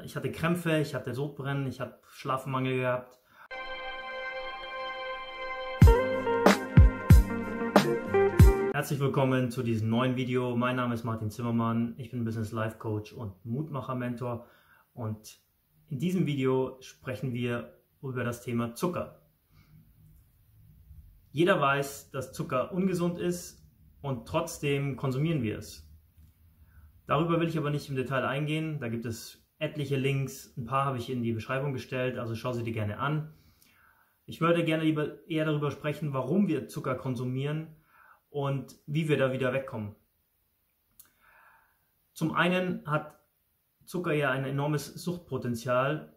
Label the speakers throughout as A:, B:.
A: Ich hatte Krämpfe, ich hatte Sodbrennen, ich habe Schlafmangel gehabt. Herzlich willkommen zu diesem neuen Video. Mein Name ist Martin Zimmermann. Ich bin Business Life Coach und Mutmacher Mentor. Und in diesem Video sprechen wir über das Thema Zucker. Jeder weiß, dass Zucker ungesund ist und trotzdem konsumieren wir es. Darüber will ich aber nicht im Detail eingehen. Da gibt es etliche Links, ein paar habe ich in die Beschreibung gestellt, also schau sie dir gerne an. Ich würde gerne lieber eher darüber sprechen, warum wir Zucker konsumieren und wie wir da wieder wegkommen. Zum einen hat Zucker ja ein enormes Suchtpotenzial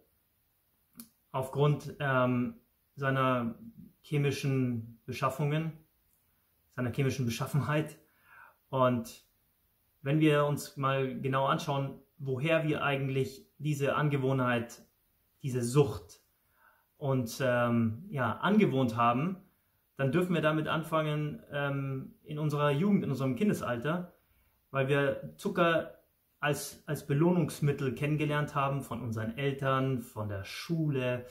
A: aufgrund ähm, seiner chemischen Beschaffungen, seiner chemischen Beschaffenheit. Und wenn wir uns mal genau anschauen, woher wir eigentlich diese Angewohnheit, diese Sucht uns ähm, ja, angewohnt haben, dann dürfen wir damit anfangen ähm, in unserer Jugend, in unserem Kindesalter, weil wir Zucker als, als Belohnungsmittel kennengelernt haben von unseren Eltern, von der Schule,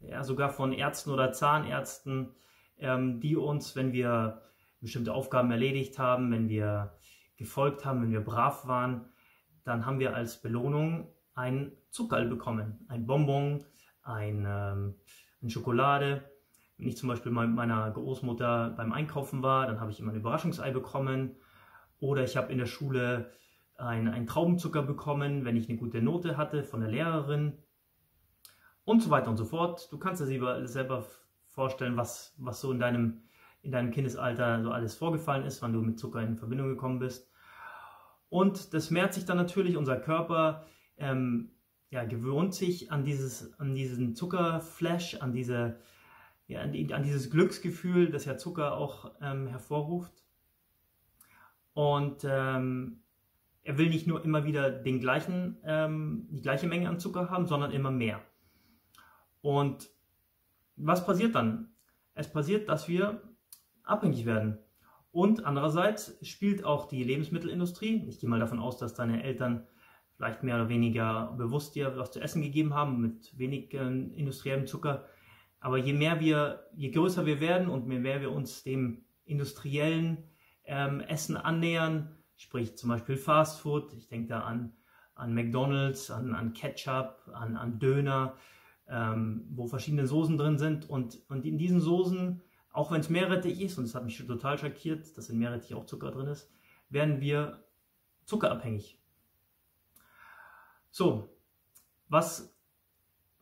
A: ja, sogar von Ärzten oder Zahnärzten, ähm, die uns, wenn wir bestimmte Aufgaben erledigt haben, wenn wir gefolgt haben, wenn wir brav waren, dann haben wir als Belohnung ein Zuckerl bekommen, ein Bonbon, ein, ähm, eine Schokolade. Wenn ich zum Beispiel mit meiner Großmutter beim Einkaufen war, dann habe ich immer ein Überraschungsei bekommen. Oder ich habe in der Schule ein, Traubenzucker bekommen, wenn ich eine gute Note hatte von der Lehrerin. Und so weiter und so fort. Du kannst dir selber vorstellen, was, was so in deinem, in deinem Kindesalter so alles vorgefallen ist, wann du mit Zucker in Verbindung gekommen bist. Und das mehrt sich dann natürlich, unser Körper ähm, ja, gewöhnt sich an, dieses, an diesen Zuckerflash, an, diese, ja, an, die, an dieses Glücksgefühl, das ja Zucker auch ähm, hervorruft. Und ähm, er will nicht nur immer wieder den gleichen, ähm, die gleiche Menge an Zucker haben, sondern immer mehr. Und was passiert dann? Es passiert, dass wir abhängig werden. Und andererseits spielt auch die Lebensmittelindustrie, ich gehe mal davon aus, dass deine Eltern vielleicht mehr oder weniger bewusst dir was zu essen gegeben haben mit wenig äh, industriellem Zucker. Aber je mehr wir, je größer wir werden und je mehr wir uns dem industriellen ähm, Essen annähern, sprich zum Beispiel Fast Food, ich denke da an, an McDonalds, an, an Ketchup, an, an Döner, ähm, wo verschiedene Soßen drin sind und, und in diesen Soßen auch wenn es Meerrettich ist, und das hat mich total schockiert, dass in Meerrettich auch Zucker drin ist, werden wir zuckerabhängig. So, was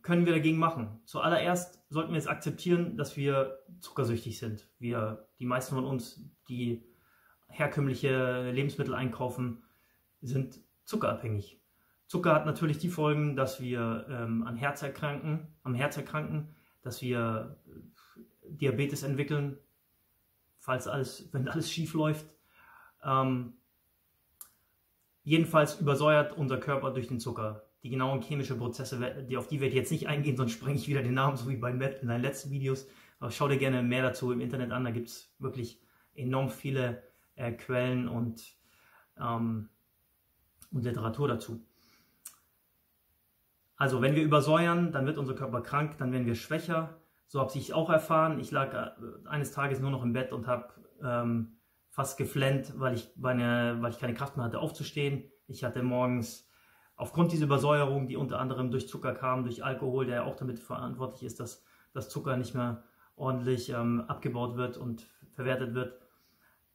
A: können wir dagegen machen? Zuallererst sollten wir jetzt akzeptieren, dass wir zuckersüchtig sind. Wir, die meisten von uns, die herkömmliche Lebensmittel einkaufen, sind zuckerabhängig. Zucker hat natürlich die Folgen, dass wir ähm, an Herz erkranken, am Herz erkranken, dass wir Diabetes entwickeln, falls alles, wenn alles schief läuft. Ähm, jedenfalls übersäuert unser Körper durch den Zucker. Die genauen chemischen Prozesse, die, auf die werde ich jetzt nicht eingehen, sonst sprenge ich wieder den Namen, so wie bei Matt in deinen letzten Videos. Aber schau dir gerne mehr dazu im Internet an, da gibt es wirklich enorm viele äh, Quellen und, ähm, und Literatur dazu. Also wenn wir übersäuern, dann wird unser Körper krank, dann werden wir schwächer, so habe ich auch erfahren. Ich lag äh, eines Tages nur noch im Bett und habe ähm, fast geflennt, weil ich, meine, weil ich keine Kraft mehr hatte aufzustehen. Ich hatte morgens aufgrund dieser Übersäuerung, die unter anderem durch Zucker kam, durch Alkohol, der auch damit verantwortlich ist, dass das Zucker nicht mehr ordentlich ähm, abgebaut wird und verwertet wird.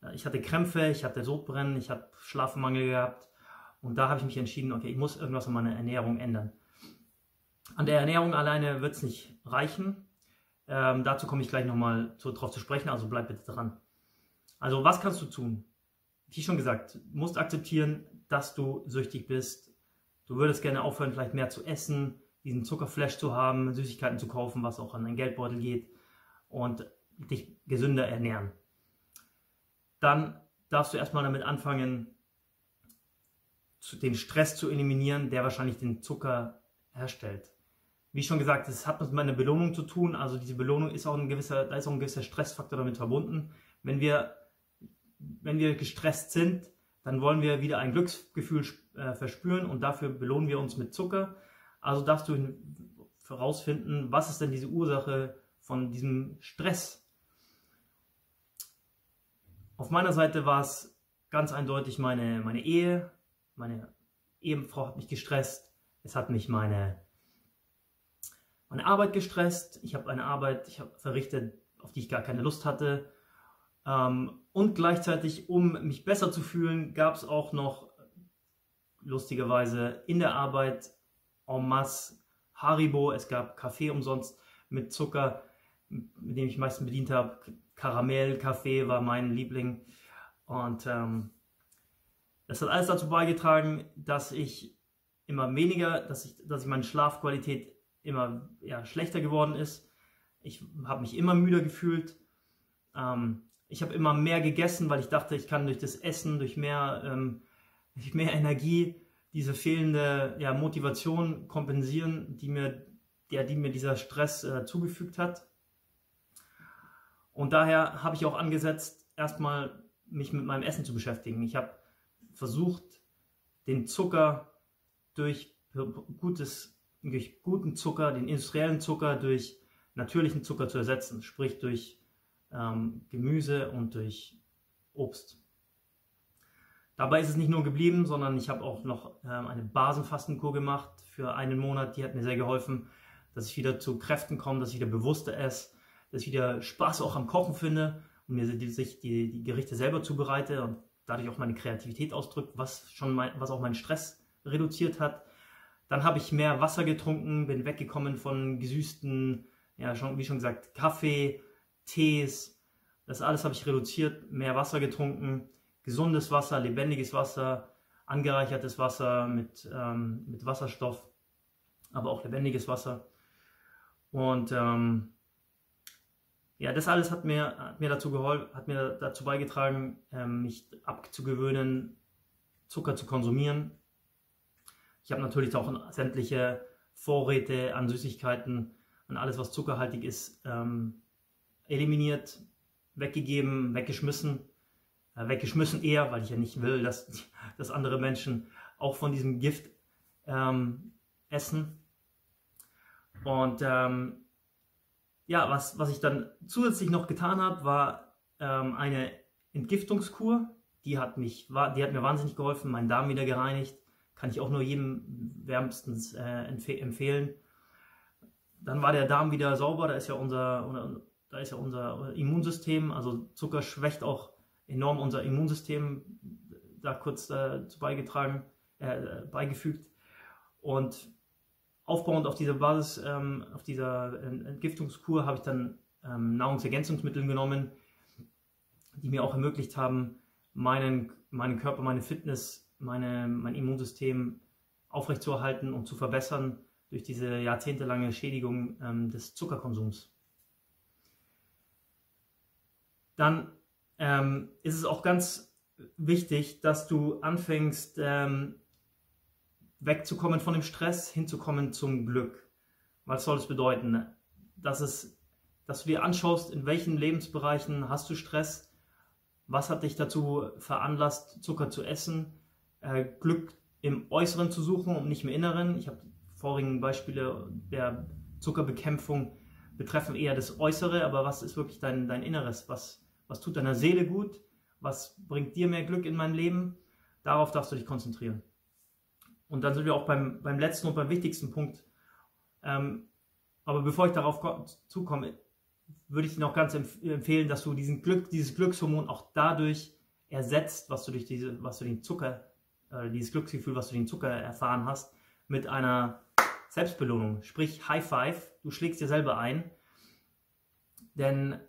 A: Äh, ich hatte Krämpfe, ich hatte Sodbrennen, ich habe Schlafmangel gehabt und da habe ich mich entschieden, okay, ich muss irgendwas an meiner Ernährung ändern. An der Ernährung alleine wird es nicht reichen. Ähm, dazu komme ich gleich nochmal zu, drauf zu sprechen, also bleib bitte dran. Also was kannst du tun? Wie schon gesagt, musst akzeptieren, dass du süchtig bist. Du würdest gerne aufhören, vielleicht mehr zu essen, diesen Zuckerflash zu haben, Süßigkeiten zu kaufen, was auch an deinen Geldbeutel geht und dich gesünder ernähren. Dann darfst du erstmal damit anfangen, den Stress zu eliminieren, der wahrscheinlich den Zucker herstellt wie schon gesagt, es hat mit meiner Belohnung zu tun. Also diese Belohnung ist auch ein gewisser, da ist auch ein gewisser Stressfaktor damit verbunden. Wenn wir, wenn wir gestresst sind, dann wollen wir wieder ein Glücksgefühl äh, verspüren und dafür belohnen wir uns mit Zucker. Also darfst du herausfinden, was ist denn diese Ursache von diesem Stress. Auf meiner Seite war es ganz eindeutig meine, meine Ehe. Meine Ehefrau hat mich gestresst. Es hat mich meine, meine Arbeit gestresst. Ich habe eine Arbeit ich hab verrichtet, auf die ich gar keine Lust hatte. Ähm, und gleichzeitig, um mich besser zu fühlen, gab es auch noch lustigerweise in der Arbeit en masse Haribo, es gab Kaffee umsonst mit Zucker, mit dem ich meistens bedient habe. Karamell, Kaffee war mein Liebling. Und ähm, das hat alles dazu beigetragen, dass ich immer weniger, dass ich, dass ich meine Schlafqualität immer ja, schlechter geworden ist. Ich habe mich immer müder gefühlt. Ähm, ich habe immer mehr gegessen, weil ich dachte, ich kann durch das Essen, durch mehr, ähm, durch mehr Energie diese fehlende ja, Motivation kompensieren, die mir, ja, die mir dieser Stress äh, zugefügt hat. Und daher habe ich auch angesetzt, erstmal mich mit meinem Essen zu beschäftigen. Ich habe versucht, den Zucker durch gutes, durch guten Zucker, den industriellen Zucker durch natürlichen Zucker zu ersetzen, sprich durch ähm, Gemüse und durch Obst. Dabei ist es nicht nur geblieben, sondern ich habe auch noch ähm, eine Basenfastenkur gemacht für einen Monat. Die hat mir sehr geholfen, dass ich wieder zu Kräften komme, dass ich wieder bewusster esse, dass ich wieder Spaß auch am Kochen finde und mir die, sich die, die Gerichte selber zubereite und dadurch auch meine Kreativität ausdrückt, was schon mein, was auch meinen Stress reduziert hat. Dann habe ich mehr Wasser getrunken, bin weggekommen von gesüßten, ja schon wie schon gesagt Kaffee, Tees. Das alles habe ich reduziert, mehr Wasser getrunken gesundes Wasser, lebendiges Wasser, angereichertes Wasser mit, ähm, mit Wasserstoff, aber auch lebendiges Wasser. Und ähm, ja, das alles hat mir, hat mir dazu geholfen, hat mir dazu beigetragen, ähm, mich abzugewöhnen, Zucker zu konsumieren. Ich habe natürlich auch sämtliche Vorräte an Süßigkeiten und alles, was zuckerhaltig ist, ähm, eliminiert, weggegeben, weggeschmissen äh, weggeschmissen eher, weil ich ja nicht will, dass, dass andere Menschen auch von diesem Gift ähm, essen. Und ähm, ja, was, was ich dann zusätzlich noch getan habe, war ähm, eine Entgiftungskur. Die hat, mich, die hat mir wahnsinnig geholfen, meinen Darm wieder gereinigt. Kann ich auch nur jedem wärmstens äh, empfe empfehlen. Dann war der Darm wieder sauber, da ist ja unser, da ist ja unser Immunsystem, also Zucker schwächt auch enorm unser Immunsystem da kurz dazu beigetragen, äh, beigefügt. Und aufbauend auf dieser Basis, ähm, auf dieser Entgiftungskur, habe ich dann ähm, Nahrungsergänzungsmittel genommen, die mir auch ermöglicht haben, meinen, meinen Körper, meine Fitness, meine, mein Immunsystem aufrechtzuerhalten und zu verbessern durch diese jahrzehntelange Schädigung ähm, des Zuckerkonsums. Dann ähm, ist es auch ganz wichtig, dass du anfängst, ähm, wegzukommen von dem Stress, hinzukommen zum Glück. Was soll es bedeuten? Dass, es, dass du dir anschaust, in welchen Lebensbereichen hast du Stress, was hat dich dazu veranlasst, Zucker zu essen, äh, Glück im Äußeren zu suchen und nicht im Inneren. Ich habe vorigen Beispiele der Zuckerbekämpfung betreffen eher das Äußere, aber was ist wirklich dein, dein Inneres? Was, was tut deiner Seele gut, was bringt dir mehr Glück in meinem Leben, darauf darfst du dich konzentrieren. Und dann sind wir auch beim, beim letzten und beim wichtigsten Punkt. Ähm, aber bevor ich darauf zukomme, würde ich dir noch ganz empf empfehlen, dass du diesen Glück, dieses Glückshormon auch dadurch ersetzt, was du durch diese, was du den Zucker, äh, dieses Glücksgefühl, was du den Zucker erfahren hast, mit einer Selbstbelohnung. Sprich High Five, du schlägst dir selber ein. Denn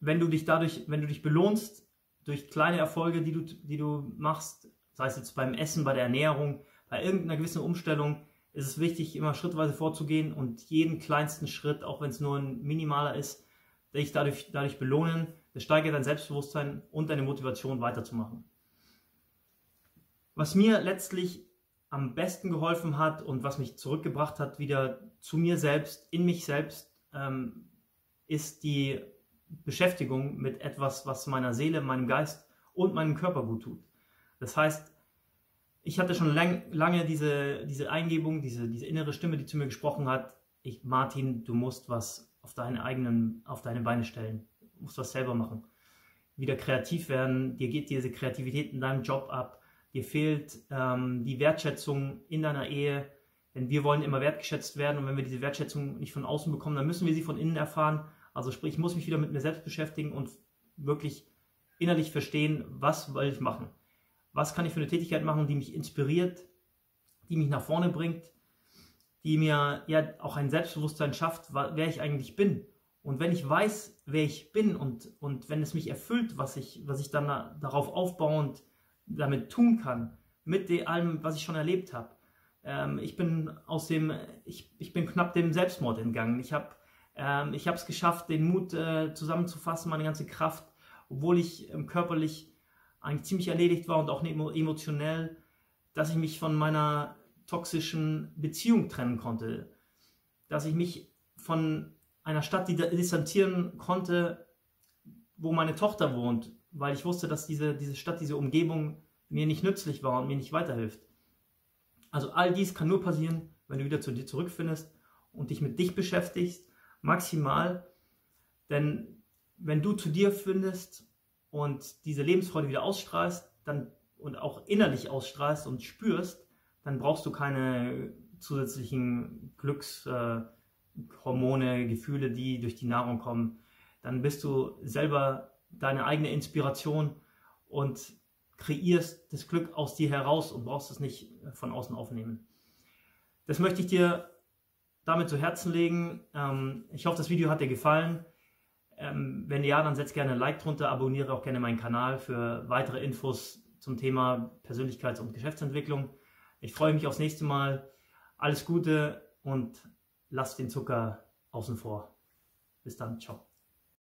A: wenn du dich dadurch, wenn du dich belohnst durch kleine Erfolge, die du, die du machst, sei es jetzt beim Essen, bei der Ernährung, bei irgendeiner gewissen Umstellung, ist es wichtig, immer schrittweise vorzugehen und jeden kleinsten Schritt, auch wenn es nur ein minimaler ist, dich dadurch, dadurch belohnen. Das steigert dein Selbstbewusstsein und deine Motivation weiterzumachen. Was mir letztlich am besten geholfen hat und was mich zurückgebracht hat wieder zu mir selbst, in mich selbst, ähm, ist die Beschäftigung mit etwas, was meiner Seele, meinem Geist und meinem Körper gut tut. Das heißt, ich hatte schon lang, lange diese, diese Eingebung, diese, diese innere Stimme, die zu mir gesprochen hat, ich, Martin, du musst was auf deine eigenen, auf deine Beine stellen, du musst was selber machen. Wieder kreativ werden, dir geht diese Kreativität in deinem Job ab, dir fehlt ähm, die Wertschätzung in deiner Ehe, denn wir wollen immer wertgeschätzt werden und wenn wir diese Wertschätzung nicht von außen bekommen, dann müssen wir sie von innen erfahren. Also sprich, ich muss mich wieder mit mir selbst beschäftigen und wirklich innerlich verstehen, was will ich machen was kann ich für eine Tätigkeit machen, die mich inspiriert, die mich nach vorne bringt, die mir ja auch ein Selbstbewusstsein schafft, wer ich eigentlich bin. Und wenn ich weiß, wer ich bin und, und wenn es mich erfüllt, was ich, was ich dann darauf aufbauend damit tun kann, mit dem, allem, was ich schon erlebt habe. Ähm, ich bin aus dem, ich, ich bin knapp dem Selbstmord entgangen. Ich habe ähm, es geschafft, den Mut äh, zusammenzufassen, meine ganze Kraft, obwohl ich ähm, körperlich eigentlich ziemlich erledigt war und auch emotionell, dass ich mich von meiner toxischen Beziehung trennen konnte. Dass ich mich von einer Stadt distanzieren konnte, wo meine Tochter wohnt, weil ich wusste, dass diese, diese Stadt, diese Umgebung mir nicht nützlich war und mir nicht weiterhilft. Also all dies kann nur passieren, wenn du wieder zu dir zurückfindest und dich mit dich beschäftigst, maximal. Denn wenn du zu dir findest und diese Lebensfreude wieder ausstrahlst dann, und auch innerlich ausstrahlst und spürst, dann brauchst du keine zusätzlichen Glückshormone, äh, Gefühle, die durch die Nahrung kommen. Dann bist du selber deine eigene Inspiration und kreierst das Glück aus dir heraus und brauchst es nicht von außen aufnehmen. Das möchte ich dir damit zu Herzen legen. Ähm, ich hoffe, das Video hat dir gefallen. Ähm, wenn ja, dann setz gerne ein Like drunter, abonniere auch gerne meinen Kanal für weitere Infos zum Thema Persönlichkeits- und Geschäftsentwicklung. Ich freue mich aufs nächste Mal. Alles Gute und lass den Zucker außen vor. Bis dann, ciao.